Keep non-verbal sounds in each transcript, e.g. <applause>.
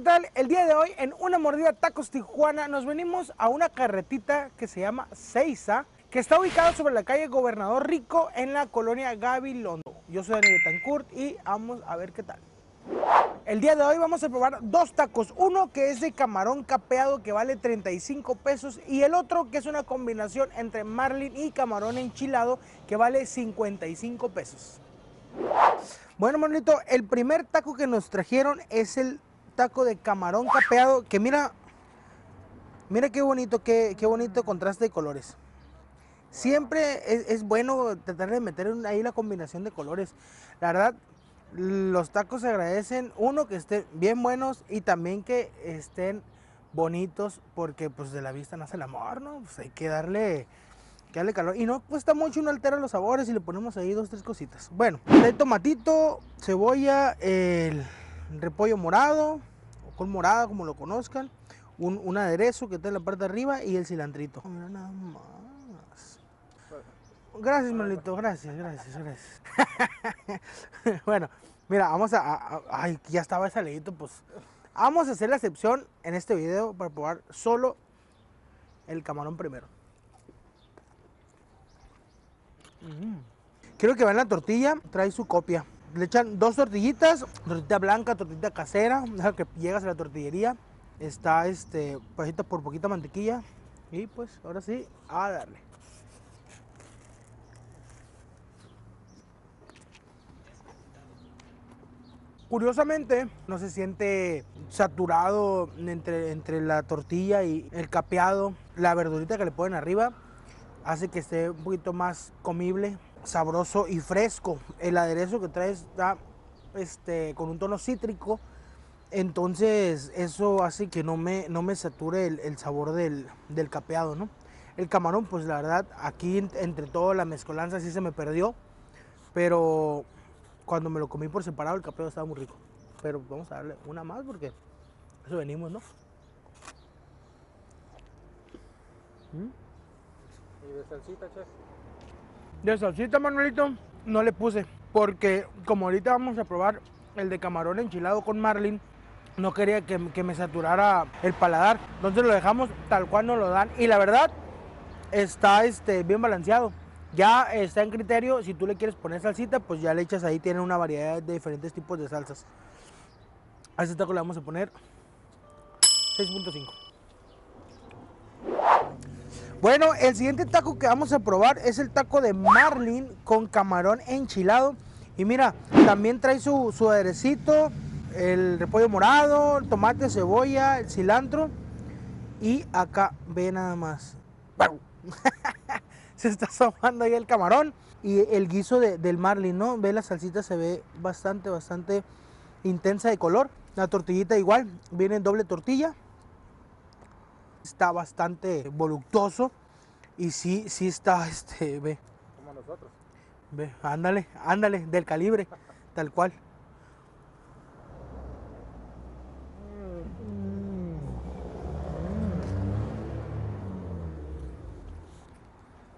tal? El día de hoy en Una Mordida Tacos Tijuana nos venimos a una carretita que se llama Seiza, que está ubicada sobre la calle Gobernador Rico en la colonia Gabilondo. Yo soy Daniel Betancourt y vamos a ver qué tal. El día de hoy vamos a probar dos tacos, uno que es de camarón capeado que vale 35 pesos y el otro que es una combinación entre marlin y camarón enchilado que vale 55 pesos. Bueno, Manolito, el primer taco que nos trajeron es el taco de camarón capeado, que mira, mira qué bonito, qué, qué bonito contraste de colores. Siempre es, bueno tratar de meter ahí la combinación de colores. La verdad, los tacos se agradecen, uno, que estén bien buenos y también que estén bonitos, porque pues de la vista nace el amor, ¿no? Pues hay que darle, que darle calor. Y no cuesta mucho, uno altera los sabores y le ponemos ahí dos, tres cositas. Bueno, el tomatito, cebolla, el repollo morado, o con morada, como lo conozcan, un, aderezo que está en la parte de arriba y el cilantrito. Mira nada más. Gracias, Manolito, gracias, gracias, gracias. <laughs> bueno, mira, vamos a, Ay, ya estaba ese leíto, pues. Vamos a hacer la excepción en este video para probar solo el camarón primero. Mm. Quiero que vean la tortilla, trae su copia. Le echan dos tortillitas, tortilla blanca, tortilla casera, deja que llegas a la tortillería. Está este, pasita por poquita mantequilla. Y pues, ahora sí, a darle. Curiosamente, no se siente saturado entre, entre la tortilla y el capeado. La verdurita que le ponen arriba hace que esté un poquito más comible, sabroso y fresco. El aderezo que trae está este, con un tono cítrico. Entonces eso hace que no me, no me sature el, sabor del, del, capeado, ¿no? El camarón, pues la verdad, aquí entre toda la mezcolanza sí se me perdió. Pero cuando me lo comí por separado, el capeado estaba muy rico. Pero vamos a darle una más porque eso venimos, ¿no? ¿Mm? ¿Y de salsita, chef? De salsita, Manuelito, no le puse. Porque como ahorita vamos a probar el de camarón enchilado con marlin, no quería que, que, me saturara el paladar. Entonces lo dejamos tal cual nos lo dan. Y la verdad, está este, bien balanceado. Ya está en criterio, si tú le quieres poner salsita, pues ya le echas ahí, tiene una variedad de diferentes tipos de salsas. A este taco le vamos a poner 6.5. Bueno, el siguiente taco que vamos a probar es el taco de marlin con camarón enchilado. Y mira, también trae su, aderecito, el repollo morado, el tomate, cebolla, el cilantro. Y acá ve nada más. <laughs> se está asomando ahí el camarón y el guiso del marlin, ¿no? Ve la salsita, se ve bastante, bastante intensa de color. La tortillita igual, viene en doble tortilla. Está bastante voluptuoso y sí, sí está, este, ve. Como nosotros. Ve, ándale, ándale, del calibre, tal cual.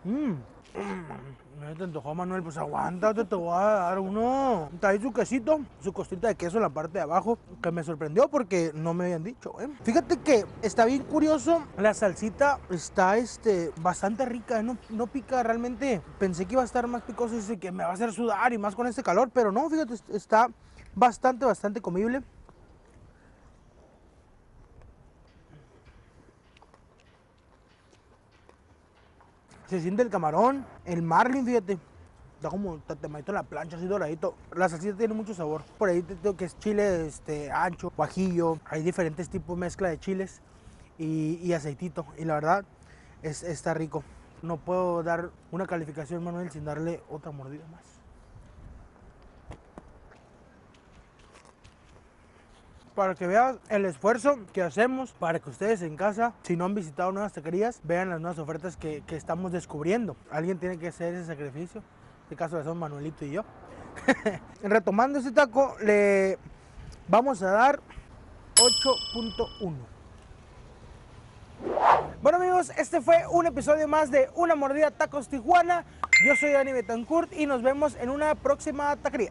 Mmm. Me te antojó, Manuel, pues aguántate, te voy a dar uno. Ahí su quesito, su costita de queso en la parte de abajo, que me sorprendió porque no me habían dicho, ¿eh? Fíjate que está bien curioso, la salsita está este, bastante rica, ¿eh? no, no pica realmente. Pensé que iba a estar más picoso y que me va a hacer sudar y más con este calor, pero no, fíjate, está bastante, bastante comible. Se siente el camarón, el marlin, fíjate. Está como tatemadito en la plancha, así doradito. La salsita tiene mucho sabor. Por ahí te digo que es chile este, ancho, guajillo. Hay diferentes tipos de mezcla de chiles y, aceitito. Y la verdad, es, está rico. No puedo dar una calificación, Manuel, sin darle otra mordida más. Para que veas el esfuerzo que hacemos para que ustedes en casa, si no han visitado nuevas taquerías, vean las nuevas ofertas que, estamos descubriendo. Alguien tiene que hacer ese sacrificio. En este caso son Manuelito y yo. <laughs> Retomando este taco, le vamos a dar 8.1. Bueno amigos, este fue un episodio más de Una Mordida Tacos Tijuana. Yo soy Dani Betancourt y nos vemos en una próxima taquería.